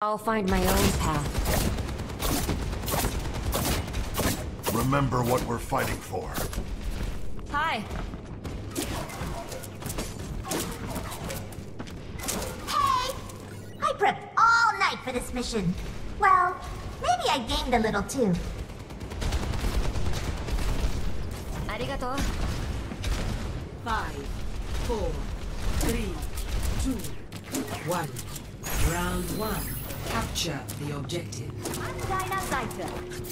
I'll find my own path. Remember what we're fighting for. Hi. Hey! I prepped all night for this mission. Well, maybe I gamed a little too. Arigato. Five, four, three, two, one. Round one. Capture the objective.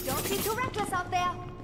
Don't be too reckless out there.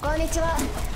こんにちは。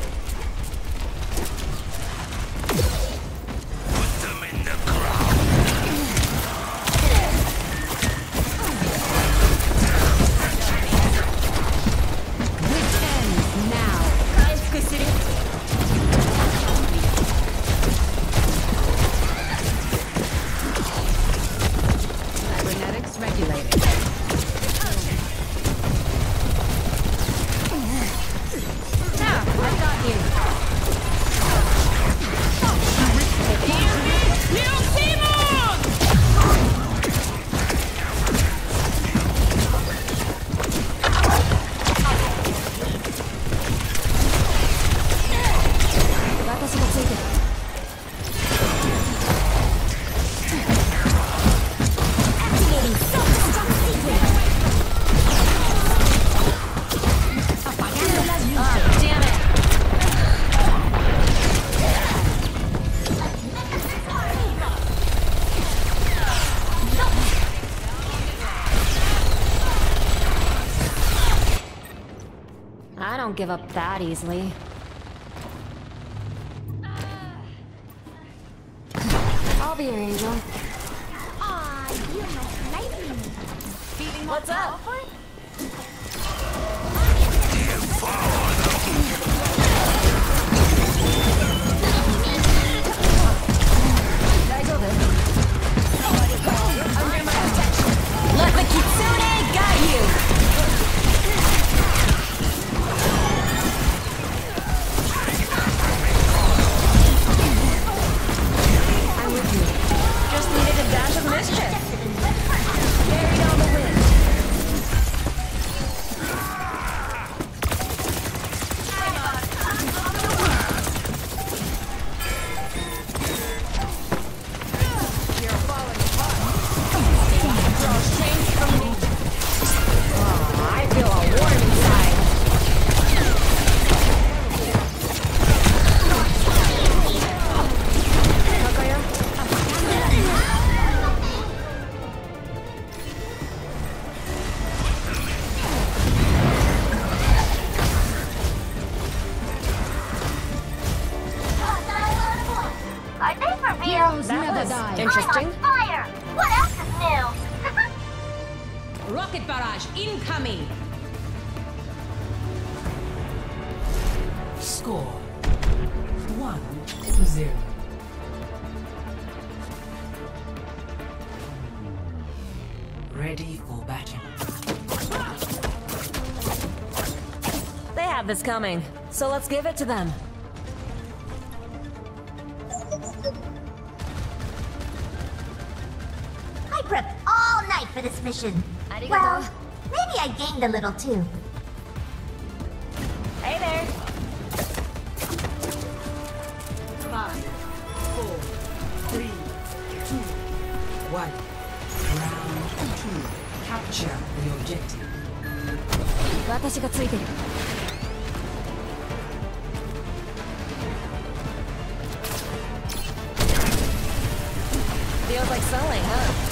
Don't give up that easily. I'll be your angel. Aw, you must like me! What's up? Let Rocket barrage incoming. Score one to zero. Ready for battle. They have this coming, so let's give it to them. I prepped all night for this mission. Arigato. Well, maybe I gained a little too. Hey there. Five, four, three, two, one. Round two. Capture the objective. 私がついてる。 Feels like selling, huh?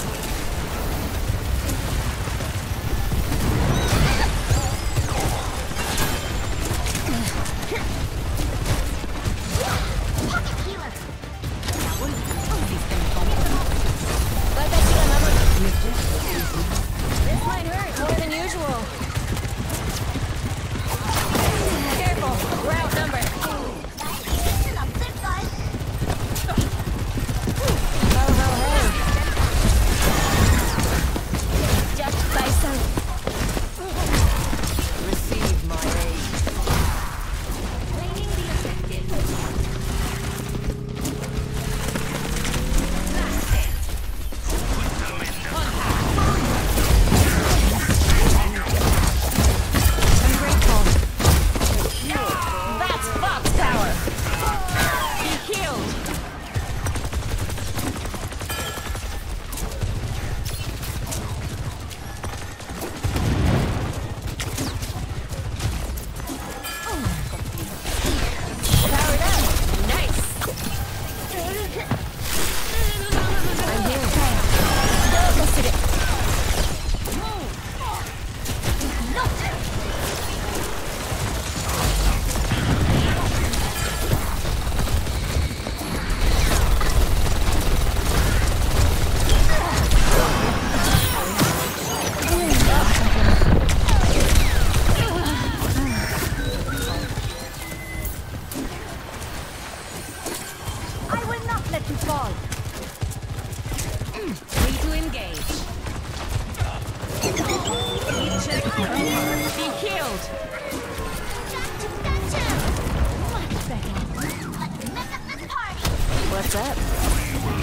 Will not let you fall. Free to engage. Be healed. Gotcha, gotcha. Let's mess up this party. What's up?